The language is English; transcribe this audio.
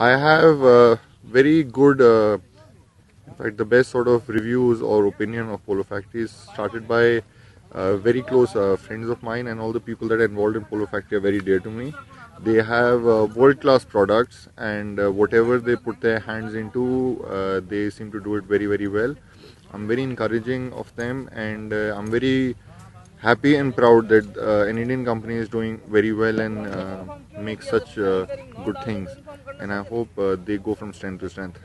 I have very good, uh, in fact, the best sort of reviews or opinion of Polo Factory is started by uh, very close uh, friends of mine, and all the people that are involved in Polo Factory are very dear to me. They have uh, world-class products, and uh, whatever they put their hands into, they seem to do it very, very well. I'm very encouraging of them, and I'm very happy and proud that an Indian company is doing very well and makes such good things. And I hope uh, they go from strength to strength.